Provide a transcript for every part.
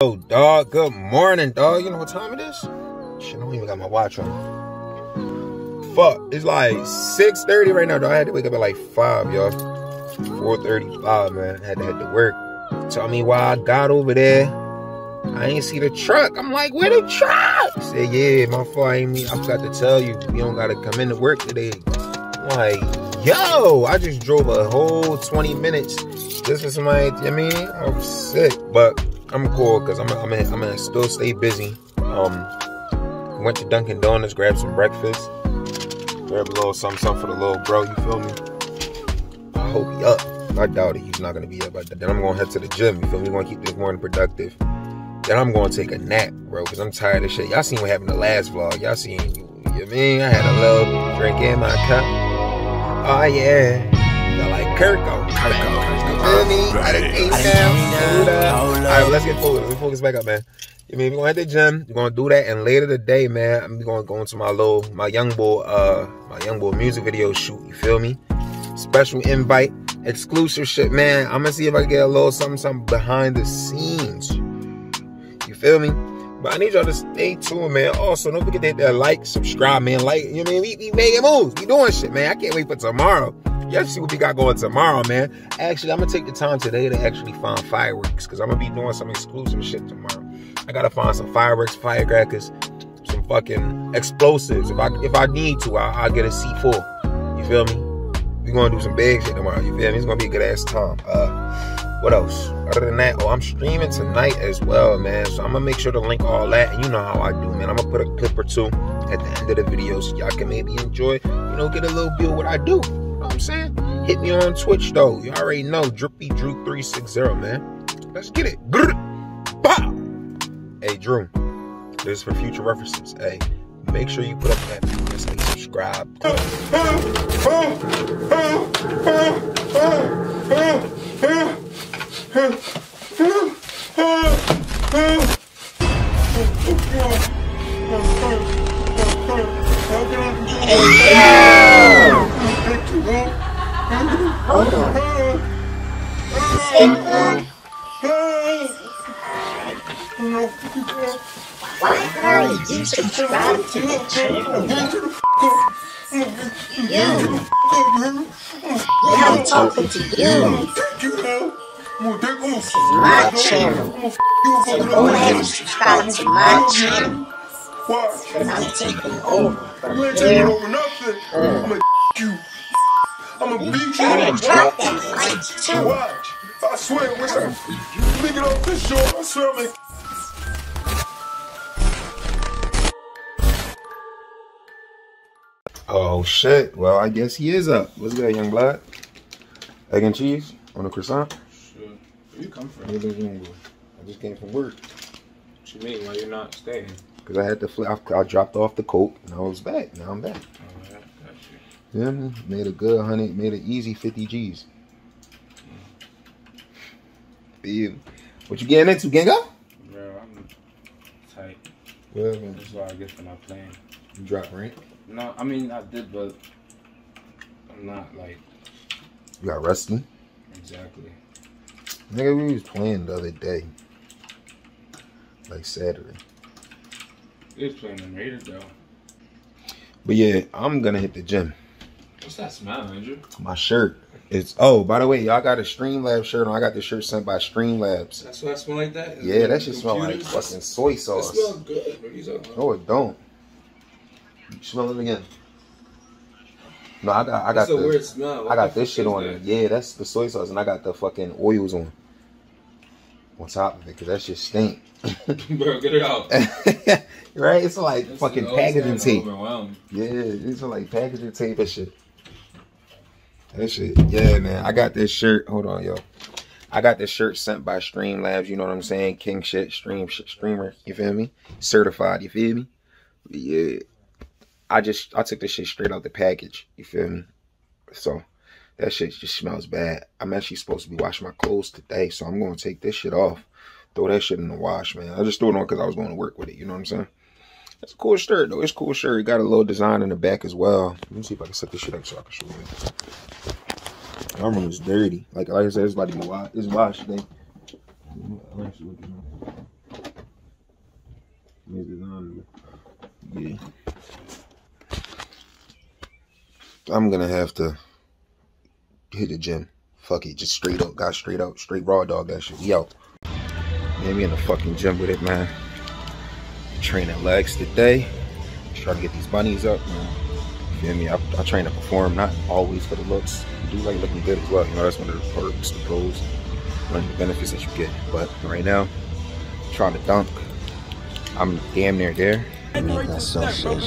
Oh, dog. Good morning, dog. You know what time it is? Shit, I don't even got my watch on. Fuck. It's like 6.30 right now, dog. I had to wake up at like 5, y'all. 4.35, man. I had to head to work. Tell me why I got over there. I ain't see the truck. I'm like, where the truck? He said, yeah, my fault. I, mean, I forgot to tell you. You don't got to come into work today. I'm like, yo, I just drove a whole 20 minutes just for somebody, I mean, I'm sick. But I'm cool because I'm, I'm, I'm gonna still stay busy. Um, went to Dunkin' Donuts, grabbed some breakfast, grabbed a little something, something for the little bro. You feel me? I hope he up. I doubt it. He's not gonna be up. Then I'm gonna head to the gym. You feel me? We're gonna keep this morning productive. Then I'm gonna take a nap, bro, because I'm tired of shit. Y'all seen what happened the last vlog. Y'all seen, you, you mean? I had a little drink in my cup. Oh, yeah. I like Kirko. Kirko. You feel me? I done came down. All right, let's get focused. Let's focus back up, man. You mean we're gonna hit the gym? We're gonna do that, and later today, man, I'm gonna go into my little, my young boy, uh, my young boy music video shoot. You feel me? Special invite, exclusive shit, man. I'm gonna see if I can get a little something, something behind the scenes. You feel me? But I need y'all to stay tuned, man. Also, don't forget to hit that like, subscribe, man. Like, you know what I mean? We, we making moves. We doing shit, man. I can't wait for tomorrow. Y'all see what we got going tomorrow, man. Actually, I'm gonna take the time today to actually find fireworks because I'm gonna be doing some exclusive shit tomorrow. I gotta find some fireworks, firecrackers, some fucking explosives. If I if I need to, I'll, I'll get a C4. You feel me? We gonna do some big shit tomorrow. You feel me? It's gonna be a good ass time. Uh, what else? Other than that, oh, I'm streaming tonight as well, man. So I'm gonna make sure to link all that. And you know how I do, man. I'm gonna put a clip or two at the end of the video so y'all can maybe enjoy, you know, get a little feel what I do. What I'm saying? Hit me on Twitch though. You already know, DriPPie Drew 360, man. Let's get it. Bah! Hey Drew, this is for future references. Hey, make sure you put up that and say subscribe. Hold on. Why are you subscribed to the channel? You. Yeah, I'm to you. This is my channel. So go ahead and subscribe to my channel. Cause I'm taking over from here. on. I'm gonna beat you And up. drop that like too. Watch. I swear, when I lick it off this short, I swear I'm like. Oh shit. Well, I guess he is up. What's good, young blood? Egg and cheese on a croissant. Sure. Where you come from? Where's the boy? I just came from work What you mean? Why you not staying? because I had to flip. I, I dropped off the coat and I was back. Now I'm back. Oh, yeah, got you. Yeah, man. Made a good hundred. Made an easy fifty G's. Yeah. What you getting into, Gengo? Bro, I'm tight. Well, man, That's why I get for not playing. you drop right. No, I mean I did, but I'm not like You got rusty. exactly. Nigga, we was playing the other day, like Saturday. They was playing them Raiders though. But yeah, I'm gonna hit the gym. What's that smell, Andrew? My shirt. It's oh, by the way, y'all got a Streamlabs shirt on. I got this shirt sent by Streamlabs. That's why I smell like that. Yeah, that shit smell like fucking soy sauce. It smells good, bro. No, it don't. Smell it again. No, I got I got It's a the weird smell. What I got this shit on it. Yeah, that's the soy sauce, and I got the fucking oils on on top of it because that shit stink. bro, get it out. right? It's like This fucking packaging tape. Yeah, these are like packaging tape and shit. That shit. Yeah, man. I got this shirt. Hold on, yo. I got this shirt sent by Streamlabs. You know what I'm saying? King shit, stream shit, streamer. You feel me? Certified. You feel me? Yeah. I just I took this shit straight out the package. You feel me? So that shit just smells bad. I'm actually supposed to be washing my clothes today, so I'm gonna take this shit off. Throw that shit in the wash, man. I just threw it on because I was going to work with it. You know what I'm saying? That's a cool shirt though. It's a cool shirt. It got a little design in the back as well. Let me see if I can set this shit up so I can show you. That room is dirty. Like like I said, it's about to be washed. It's washed today. Yeah. I'm gonna have to hit the gym. Fuck it, just straight up, got straight up, straight raw dog that shit. Yo. Man, me in the fucking gym with it, man. Training legs today. Try to get these bunnies up, man. You feel me? I, I train to perform, not always for the looks. I do like looking good as well. You know, that's one of the perks, the pros, one of the benefits that you get. But right now, trying to dunk. I'm damn near there. That's so shit.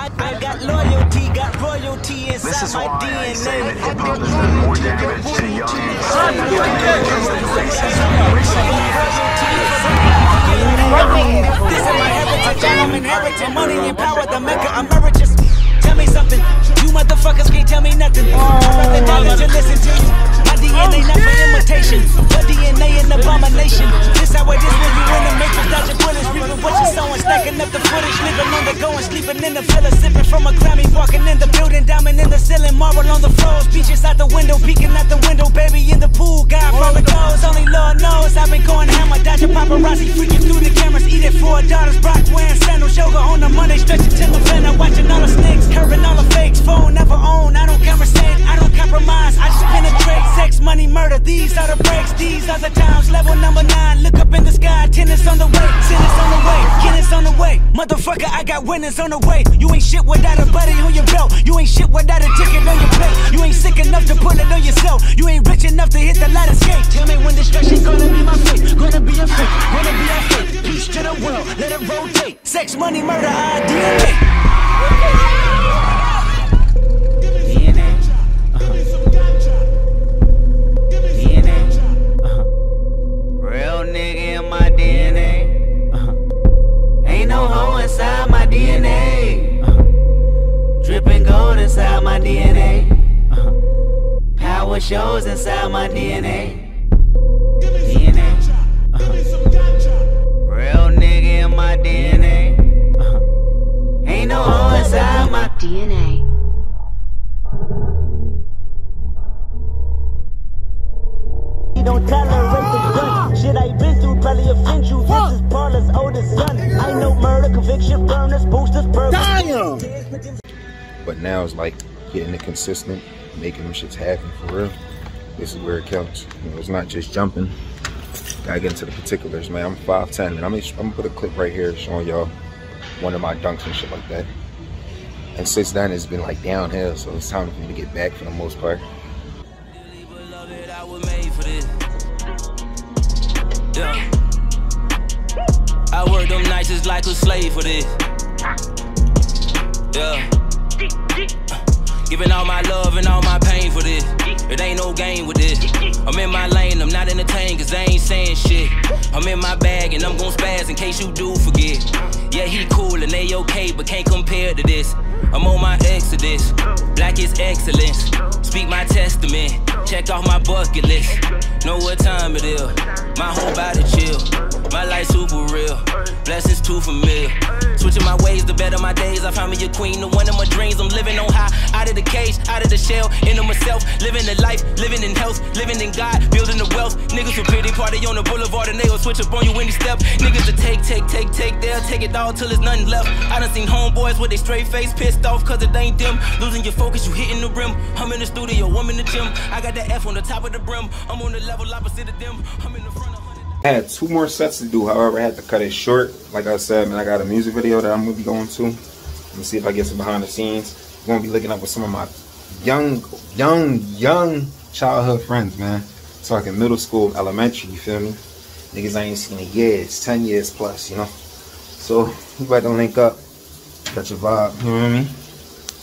I, I got loyalty, got royalty inside my DNA. I'm inheriting money and power, the maker emeritus. Tell me something, you motherfuckers can't tell me nothing. I'd rather die to listen to you. Oh, my DNA not for imitation, your DNA an abomination. This how it is when you in the matrix, dodging bullets, reaping what you're sowing, stacking up the footage, living on the go and sleeping in the villa, sipping from a Grammy, walking in the building, diamond in the ceiling, marble on the floors, beaches out the window, peeking out the window, baby in the pool, God from the clothes, only Lord knows I've been going hammer, dodging paparazzi, freaking through the cameras, eating four daughters, Brock wearing sandals, yoga on the Monday, stretching till November, watching all the snakes, curving all the fakes, phone never own, I don't conversate, I don't compromise, I just penetrate, sex, money, murder, these are the breaks, these are the times, level number nine, look up in the sky, tennis on the way, tennis on the way, tennis on the way, motherfucker, I got winners on the way, you ain't shit without a buddy on your belt, you ain't shit without a ticket on your plate, you ain't sick enough to put it on yourself, you ain't rich enough to hit the ladder skate, tell me when destruction gonna be my fate, gonna be a fate, gonna be a fate, peace to the world, let it rotate, sex, money, murder, our shows inside my DNA. DNA. Uh-huh. Real nigga in my DNA. Uh-huh. Ain't no hoe inside my DNA. Don't tolerate the gun. Shit I been through probably offend you. This is Paula's oldest son. I know murder, conviction, burners, boosters, burgers. But now it's like getting it consistent, making them shits happen for real. This is where it counts. You know, it's not just jumping. Gotta get into the particulars, man. I'm 5'10", and I'm, I'm gonna put a clip right here showing y'all one of my dunks and shit like that. And since then, it's been like downhill, so it's time for me to get back for the most part. Yeah. I work them nights just like a slave for this. Yeah. Giving all my love and all my pain for this. It ain't no game with this. I'm in my lane, I'm not entertained cause they ain't saying shit. I'm in my bag and I'm gon' spaz in case you do forget. Yeah, he cool and they okay, but can't compare to this. I'm on my exodus. Black is excellence. Speak my testament. Check off my bucket list. Know what time it is. My whole body chill. My life super real. Blessings too familiar. Switching my ways the better my days. I found me a queen, the one of my dreams. I'm living on high, out of the cage, out of the shell, into myself. Living the life, living in health, living in God, building the wealth. Niggas who pity party on the boulevard and they'll switch up on you any step. Niggas to take, take, take, take, they'll take it all till there's nothing left. I done seen homeboys with their straight face pissed off cause it ain't them. Losing your focus, you hitting the rim. I'm in the studio, I'm in the gym. I got that F on the top of the brim. I'm on the level opposite of them. I'm in the front of I had two more sets to do, however, I had to cut it short. Like I said, man, I got a music video that I'm gonna be going to. Let me see if I get some behind the scenes. I'm gonna be looking up with some of my young, young, young childhood friends, man. Talking middle school, elementary, you feel me? Niggas I ain't seen in years, 10 years plus, you know? So, about to link up, Got your vibe, you know what I mean?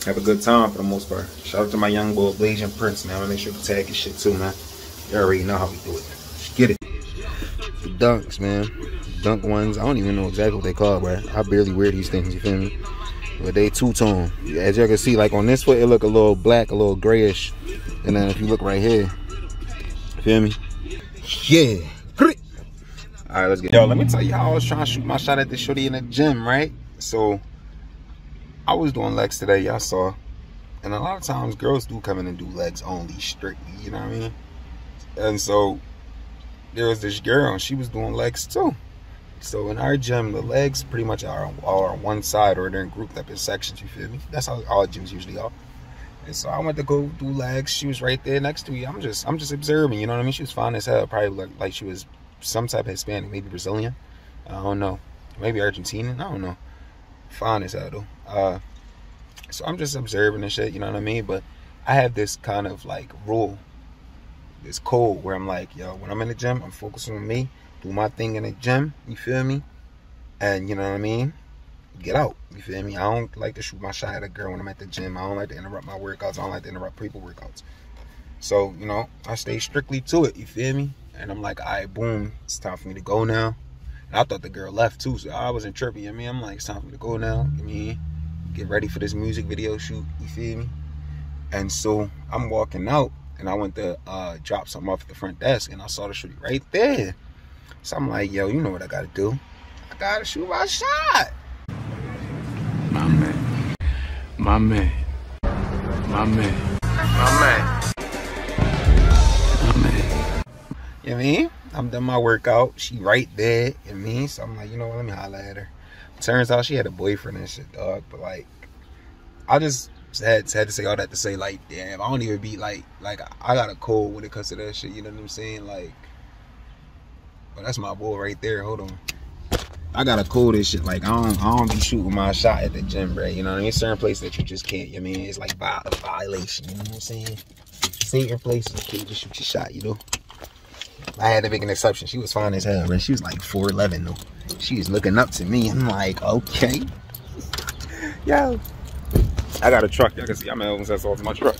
Have a good time for the most part. Shout out to my young boy, Blasian Prince, man. I'm gonna make sure to tag his shit too, man. You already know how we do it. Dunks, man. Dunk ones. I don't even know exactly what they call, bro. I barely wear these things, you feel me? But they two-tone. As y'all can see, like on this foot, it look a little black, a little grayish. And then if you look right here, feel me? Yeah. All right, let's get. Yo, let me tell you how I was trying to shoot my shot at the shorty in the gym, right? So, I was doing legs today, y'all saw. And a lot of times, girls do come in and do legs only, strictly. You know what I mean? And so, there was this girl, and she was doing legs too. So in our gym, the legs pretty much are, are on one side or they're in grouped up in sections. You feel me? That's how all gyms usually are. And so I went to go do legs. She was right there next to me. I'm just I'm just observing. You know what I mean? She was fine as hell. Probably like, like she was some type of Hispanic, maybe Brazilian. I don't know. Maybe Argentinian. I don't know. Fine as hell though. Uh, so I'm just observing and shit. You know what I mean? But I have this kind of like rule, this code where I'm like, yo, when I'm in the gym, I'm focusing on me, do my thing in the gym. You feel me? And you know what I mean? Get out. You feel me? I don't like to shoot my shot at a girl when I'm at the gym. I don't like to interrupt my workouts. I don't like to interrupt people workouts. So, you know, I stay strictly to it. You feel me? And I'm like, all right, boom, it's time for me to go now. And I thought the girl left too, so I wasn't tripping. I mean? I'm like, it's time for me to go now. You mean? Get ready for this music video shoot. You feel me? And so I'm walking out and I went to uh, drop something off at the front desk and I saw the street right there. So I'm like, yo, you know what I gotta do? I gotta shoot my shot. My man. My man. My man. My man. My man. You know what I mean? I'm done my workout. She right there. You know what I mean? So I'm like, you know what? Let me holler at her. Turns out she had a boyfriend and shit, dog. But like, I just had, to say all that to say, like, damn, I don't even be like, like, I got a cold when it comes to that shit. You know what I'm saying? Like, but that's my boy right there. Hold on. I got a cold and shit. Like, I don't, I don't be shooting my shot at the gym, bro. You know what I mean? Certain places that you just can't. You know I mean? It's like a violation. You know what I'm saying? Certain places you can't just shoot your shot. You know. I had to make an exception. She was fine as hell, man. She was like 4'11 though. She was looking up to me. I'm like, okay. Yo. I got a truck. Y'all can see I'm almost that's off my truck.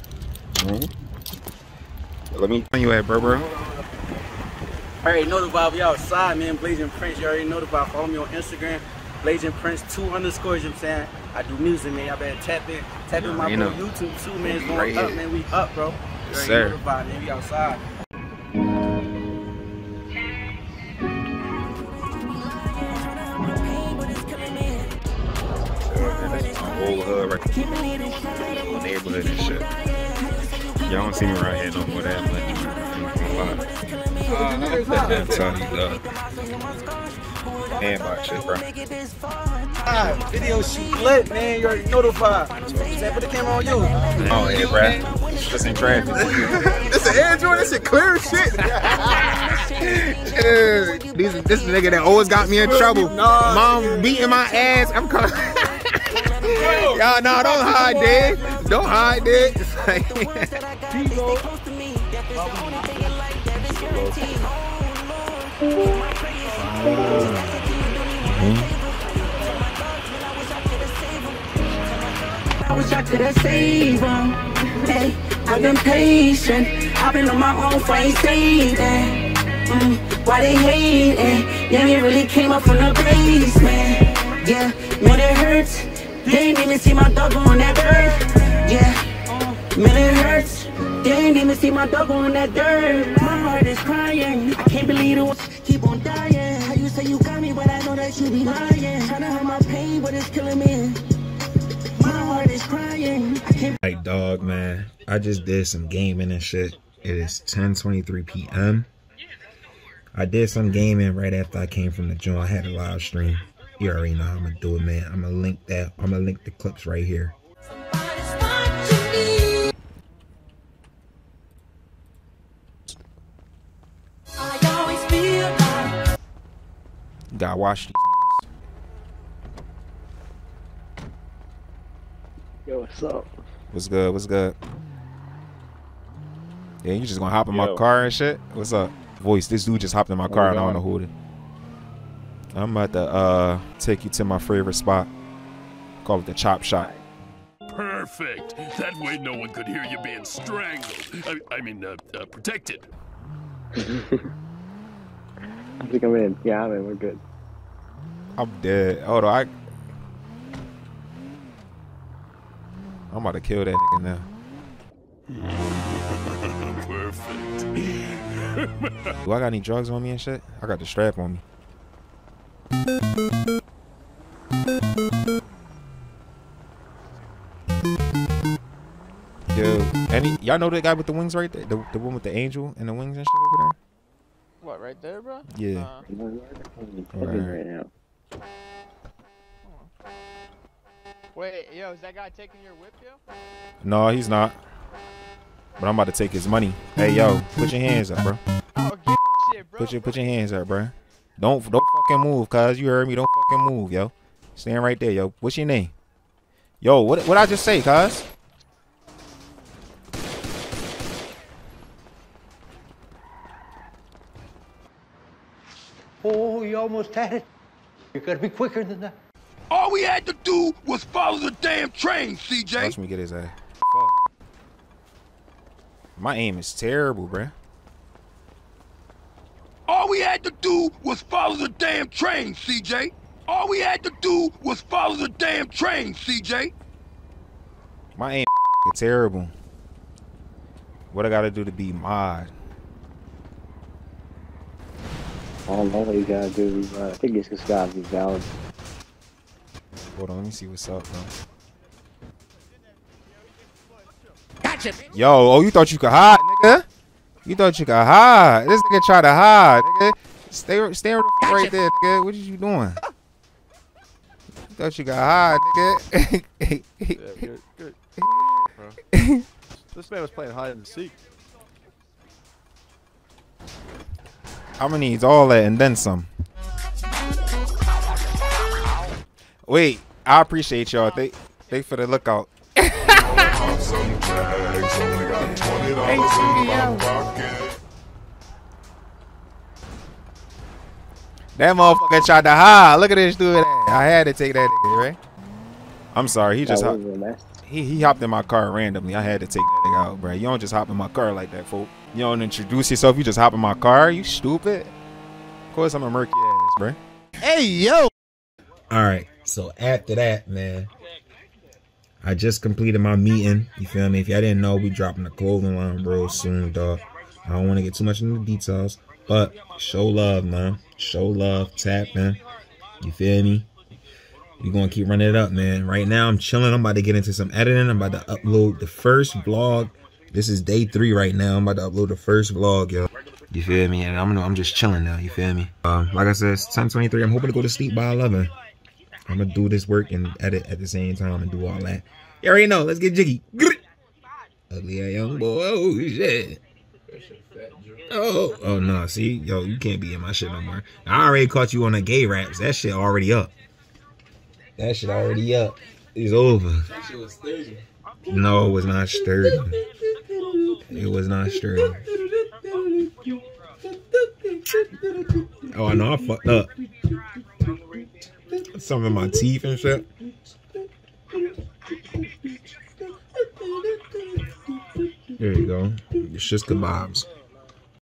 Mm -hmm. Let me tell you at bro bro. I already know the vibe. We outside, man. Blasian Prince. You already know the vibe. Follow me on Instagram. Blasian Prince two underscores. You know what I'm saying? I do music, man. Y'all better tap in. Tap in my bro, YouTube too, man. It's going right up, here. man. We up, bro. You yes, sir. know the vibe, man. We outside. Y'all see me right here no more that much. I'm telling you, dog. Handbox shit, bro. Ah, video shoot lit, man. You already know the put the camera on you. Oh, yeah, bro. Just in traffic. this is Android. This is clear as shit. this, this nigga that always got me in trouble. Mom beating my ass. I'm coming. Y'all, no, don't hide, dude. Don't hide, dude. I wish I could have saved them. Hey, I've been patient. I've been on my own for ain't saving. Mm, why they hating? Yeah, me really came up from the basement. Yeah, man, it hurts. They ain't even see my dog on that dirt. Yeah, man, it hurts. They ain't even see my dog on that dirt. My heart is crying. I can't believe it. Keep on dying. How you say you got me, but I know that you be lying. Trying to hide my pain, but it's killing me. My heart is crying. I can't. Like dog, man. I just did some gaming and shit. It is 10:23 p.m. I did some gaming right after I came from the gym. I had a live stream. You already know how I'm gonna do it, man. I'm gonna link that. I'm gonna link the clips right here. Gotta watch these. Yo, what's up? What's good? What's good? Yeah, you just gonna hop in Yo. my car and shit? What's up? Voice, this dude just hopped in my car and I don't know who it is. I'm about to uh take you to my favorite spot. Call it the Chop Shop. Perfect. That way no one could hear you being strangled. I, I mean, uh, uh, protected. I think I'm in. Yeah, I'm in. We're good. I'm dead. Hold on, I I'm about to kill that nigga now. Perfect. Do I got any drugs on me and shit? I got the strap on me. Yo, any y'all know that guy with the wings right there? The, the one with the angel and the wings and shit over there? What, right there, bro? Yeah. Uh-huh. Nah. right now. Wait, yo, is that guy taking your whip, yo? No, he's not. But I'm about to take his money. Hey, yo, put your hands up, bro. Oh, shit, bro. Put your put your hands up, bro. Don't don't fucking move, cuz you heard me. Don't fucking move, yo. Stand right there, yo. What's your name? Yo, what what I just say, cuz? Oh, you almost had it. You gotta be quicker than that. All we had to do was follow the damn train, CJ. Watch me get his ass. Fuck. My aim is terrible, bruh. All we had to do was follow the damn train, CJ. All we had to do was follow the damn train, CJ. My aim is terrible. What I gotta do to be mod? All all you gotta do is, uh, I think it's just gotta be valid. Hold on, let me see what's up, bro. Gotcha. Yo, oh, you thought you could hide, nigga? You thought you could hide? This nigga try to hide, nigga. Stay, stay the f- right there, nigga. What is you doing? You thought you could hide, nigga? Yeah, good, good. Bro. this man was playing hide and seek. I'ma need all that and then some. Wait, I appreciate y'all. Thank, thank for the lookout. That motherfucker tried to hide. Look at this dude. I had to take that nigga, right? I'm sorry. He just That hop- was a mess. he he hopped in my car randomly. I had to take that nigga out, bro. You don't just hop in my car like that, folk. You don't introduce yourself. You just hop in my car. You stupid. Of course I'm a murky ass, bro. Hey yo. All right. So after that, man, I just completed my meeting. You feel me? If y'all didn't know, we dropping the clothing line real soon, dog. I don't want to get too much into the details, but show love, man. Show love, tap, man. You feel me? We gonna keep running it up, man. Right now, I'm chilling. I'm about to get into some editing. I'm about to upload the first vlog. This is day three right now. I'm about to upload the first vlog, yo. You feel me? And I'm I'm just chilling now. You feel me? Um, like I said, it's 10:23. I'm hoping to go to sleep by 11. I'm gonna do this work and edit at the same time and do all that. You already know. Let's get jiggy. Ugly ass young boy. Oh shit. Oh, oh no. See, yo, you can't be in my shit no more. I already caught you on the gay raps. That shit already up. That shit already up. It's over. No, it was not sturdy. It was not sturdy. Oh, I know I fucked up. Some of my teeth and shit. There you go. It's just kebabs.